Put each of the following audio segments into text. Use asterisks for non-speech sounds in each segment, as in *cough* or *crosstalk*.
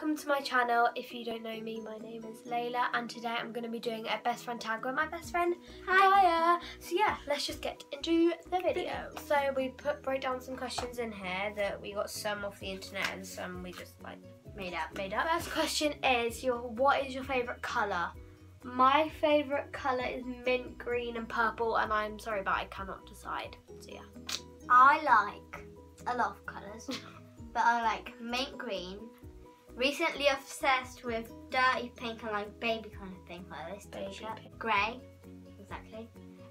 welcome to my channel. If you don't know me, my name is Laila and today I'm going to be doing a best friend tag with my best friend, Gaja. So yeah, let's just get into the video. So we put broke down some questions in here that we got some off the internet and some we just like made up. Made up. First question is your what is your favourite colour? My favourite colour is mint green and purple and I'm sorry but I cannot decide. So yeah. I like a lot of colours, *laughs* but I like mint green. Recently obsessed with dirty pink and like baby kind of thing, like this Baby t-shirt. Grey, exactly.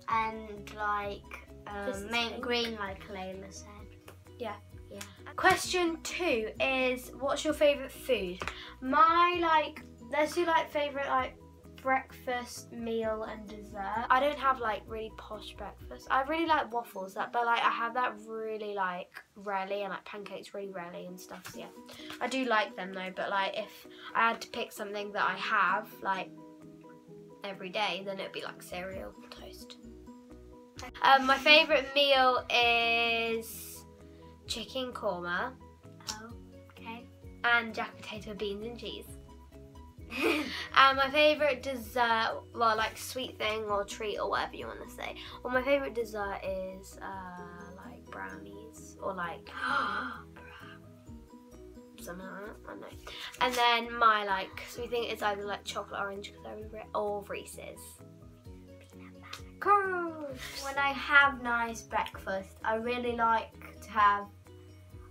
And like um, mint pink. green, like Laila said. Yeah. Yeah. Question two is what's your favourite food? My like let's do like favourite like breakfast, meal and dessert. I don't have like really posh breakfast. I really like waffles that but like I have that really like rarely and like pancakes really rarely and stuff. So yeah. I do like them though, but like if I had to pick something that I have like every day, then it'd be like cereal toast. Um, my favourite meal is chicken korma Oh, okay. and jack potato beans and cheese. *laughs* and my favourite dessert, well, like sweet thing or treat or whatever you want to say. Well, my favourite dessert is uh, like brownies or like *gasps* something like that. I don't know. And then my like sweet thing is either like chocolate orange because I really re- or Reese's. When I have nice breakfast, I really like to have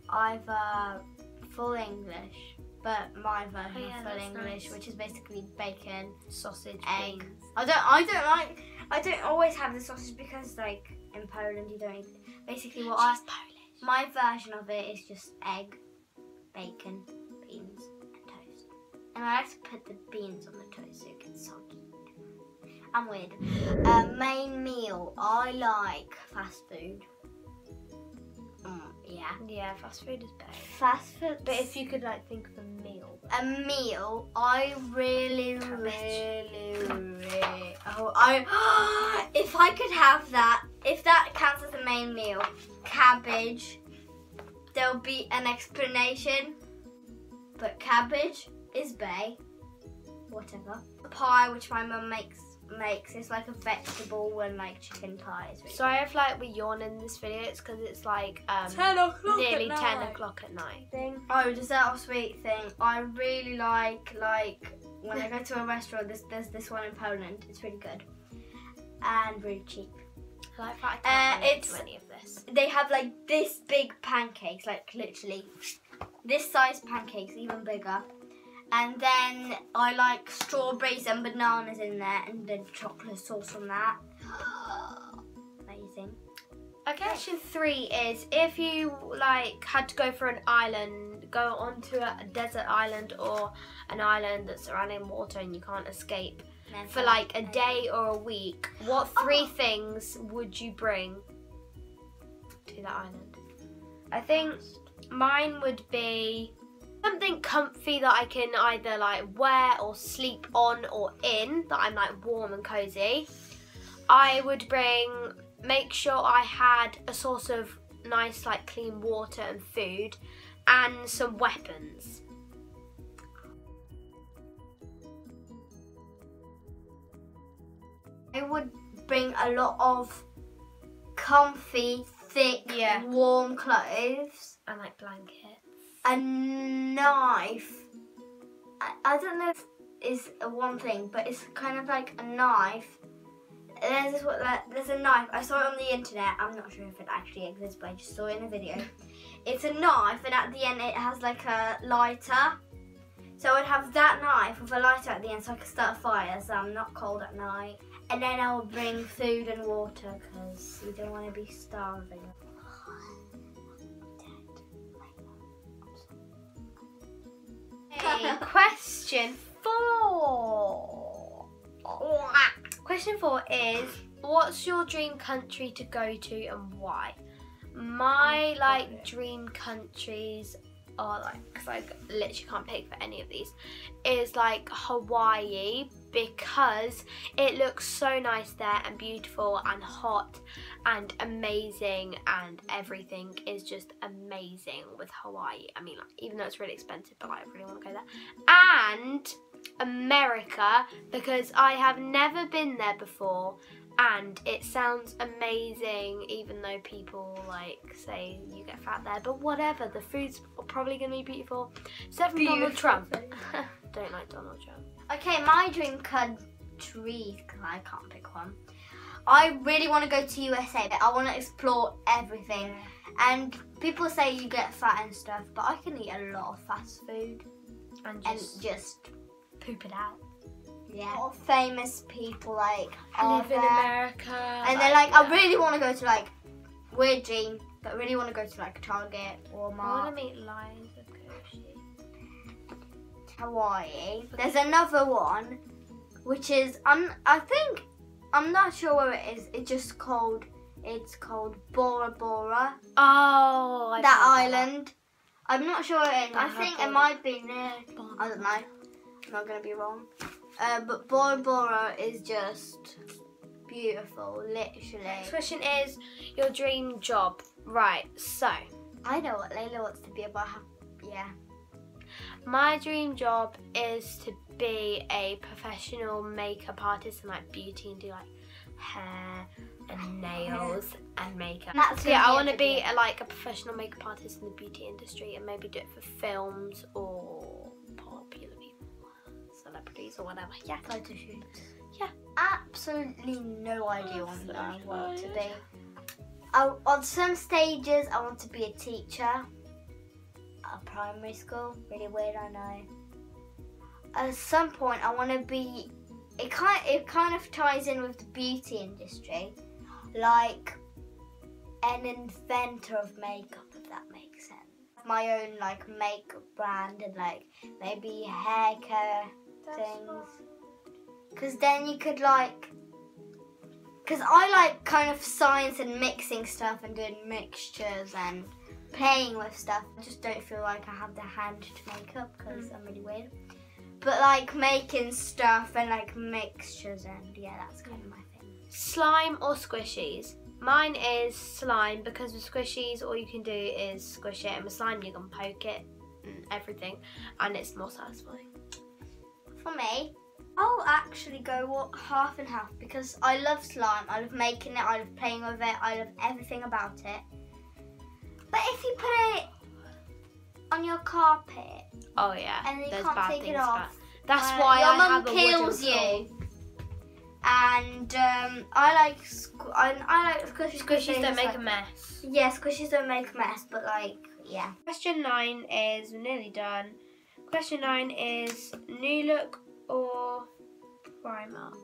either full English, but my version Oh, yeah, of full English, nice. which is basically bacon, Sausage, egg. beans. I don't. I don't like. I don't always have the sausage because, like, in Poland, you don't. Basically, what I She's Polish. my version of it is just egg, bacon, beans, and toast. And I like to put the beans on the toast so it gets soggy. I'm weird. Uh, main meal. I like fast food. Yeah. Yeah, fast food is better. Fast food. But if you could like think of a meal, a meal, I really, really, really. Oh, I. *gasps* if I could have that, if that counts as a main meal, cabbage. There'll be an explanation, but cabbage is bay. Whatever. A Pie, which my mum makes makes, It's like a vegetable when like chicken pie is. Really Sorry if like we yawn in this video, it's because it's like um, o'clock. nearly 10 o'clock at night. Thing. Oh, dessert or sweet thing. I really like like when I go to a restaurant. There's there's this one in Poland. It's really good and really cheap. I like that I Uh, can't relate it's- to any of this. They have like this big pancakes, like literally this size pancakes, even bigger. And then I like strawberries and bananas in there, and then chocolate sauce on that. Amazing. Okay. Question three is if you like had to go for an island, go onto a desert island or an island that's surrounded in water and you can't escape for like a day or a week, what three Oh. things would you bring to that island? I think mine would be something comfy that I can either like wear or sleep on or in that I'm like warm and cozy. I would bring make sure I had a source of nice like clean water and food and some weapons. I would bring a lot of comfy, thick, Yeah. warm clothes. And like blankets. A knife. I, I don't know if it's a one thing, but it's kind of like a knife. There's this what like, there's a knife. I saw it on the internet. I'm not sure if it actually exists, but I just saw it in a video. *laughs* it's a knife, and at the end it has like a lighter. So I'd have that knife with a lighter at the end, so I could start a fire, so I'm not cold at night. And then I'll bring food and water because you don't want to be starving. Question four. Question four is what's your dream country to go to and why? My oh, like dream countries are like because I literally can't pick for any of these is like Hawaii because it looks so nice there and beautiful and hot and amazing and everything is just amazing with Hawaii. I mean, like, even though it's really expensive, but like, I really want to go there. And America because I have never been there before and it sounds amazing even though people like say you get fat there but whatever the food's probably gonna be beautiful except for Donald Trump *laughs* don't like Donald Trump Okay, my dream country, I can't pick one. I really want to go to USA, but I want to explore everything. And people say you get fat and stuff, but I can eat a lot of fast food and and just just poop it out yeah. Famous people like I live in. America and they're like, I yeah. really want to go to like weird dream, but I really want to go to like Target, I want Walmart, to meet Hawaii. There's another one, which is I'm I think I'm not sure where it is. It's just called it's called Bora Bora. oh I that island. I'm not sure where it is. I think it might be near. I don't know. I'm not gonna be wrong. Uh, but Bora Bora is just beautiful, literally. Next question is your dream job. Right, so I know what Laila wants to be, but I have, yeah. My dream job is to be a professional makeup artist and like beauty and do like hair and nails and makeup. That's So yeah, I want to be a, like a professional makeup artist in the beauty industry and maybe do it for films or popular people, celebrities or whatever. Yeah. Photo shoots. Yeah. Absolutely no idea Oh, what I want to be. I, on some stages, I want to be a teacher. Primary school, really weird, I know. At some point, I want to be. It kind it kind of ties in with the beauty industry, like an inventor of makeup, if that makes sense. My own like makeup brand and like maybe hair care things. Because then you could like. Because I like kind of science and mixing stuff and doing mixtures and playing with stuff. I just don't feel like I have the hand to make up because I'm really weird. But like making stuff and like mixtures and yeah, that's kind of my thing. Slime or squishies? Mine is slime because with squishies all you can do is squish it and with slime you can poke it and everything and it's more satisfying. For me, I'll actually go what, half and half because I love slime. I love making it. I love playing with it. I love everything about it. But if you put it on your carpet Oh yeah, and you there's can't bad take it off, That's uh, why your I mum have kills you. And um, I like squ- I, I like squishy Squishies don't make like, a mess. Yeah, squishies don't make a mess, but like yeah. Question nine is we're nearly done. Question nine is New Look or Primark.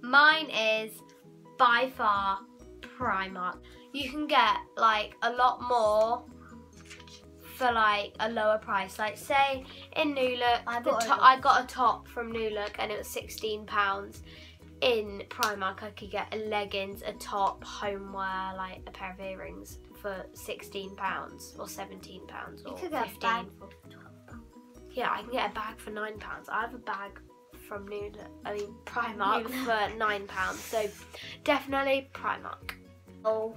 Mine is by far Primark. You can get like a lot more for like a lower price. Like say in New Look, I got a top. I got a top from New Look and it was sixteen pounds. In Primark, I could get a leggings, a top, homeware, like a pair of earrings for sixteen pounds or seventeen pounds You or could get a fifteen. bag for twelve pounds. Yeah, I can get a bag for nine pounds. I have a bag from New, Look, I mean Primark New for nine pounds. So definitely Primark. Oh,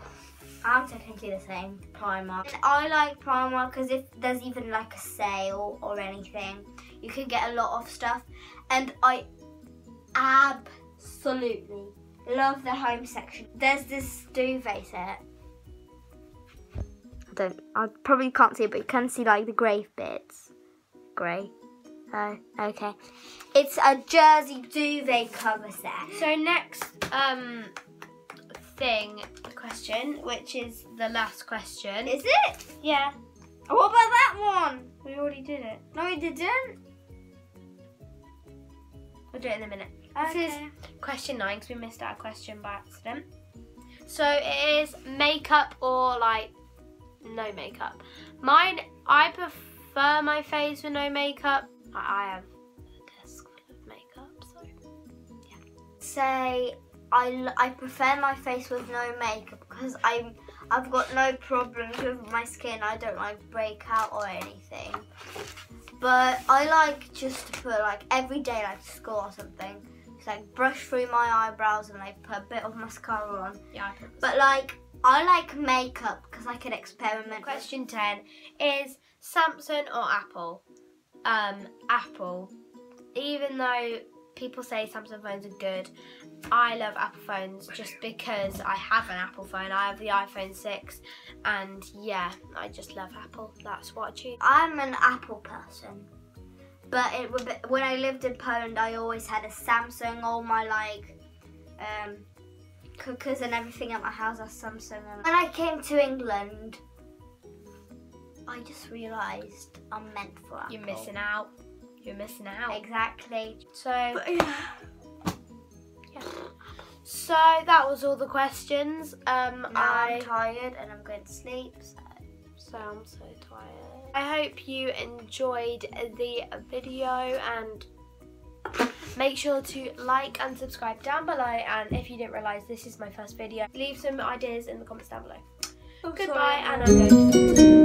I'm technically the same. Primark. And I like Primark because if there's even like a sale or anything, you can get a lot of stuff. And I absolutely love the home section. There's this duvet set. I don't. I probably can't see it, but you can see like the grey bits. Grey. Oh, okay. It's a jersey duvet cover set. So next um thing question, which is the last question. Is it? yeah, What about that one? we already did it. No, we didn't. We'll do it in a minute. This is question nine because we missed our question by accident. So it is makeup or like no makeup. Mine, I prefer my face with no makeup. I, I have a desk full of makeup, so yeah. say I, I prefer my face with no makeup because I'm I've got no problems with my skin. I don't like break out or anything. But I like just to put like every day, like to school or something. Just like brush through my eyebrows and like put a bit of mascara on. Yeah, But like I like makeup because I can experiment. Question 10 is Samsung or Apple? Um, Apple. Even though people say Samsung phones are good, I love Apple phones just because I have an Apple phone. I have the iPhone 6 and yeah, I just love Apple. That's what I choose. I'm an Apple person. But it would be, when I lived in Poland, I always had a Samsung. All my like um, cookers and everything at my house are Samsung. When I came to England, I just realised I'm meant for Apple. You're missing out. You're missing out. Exactly. So, But yeah. So that was all the questions. Um, Now I I'm tired and I'm going to sleep. So. So I'm so tired. I hope you enjoyed the video and make sure to like and subscribe down below and if you didn't realise this is my first video leave some ideas in the comments down below. Goodbye and I'm going to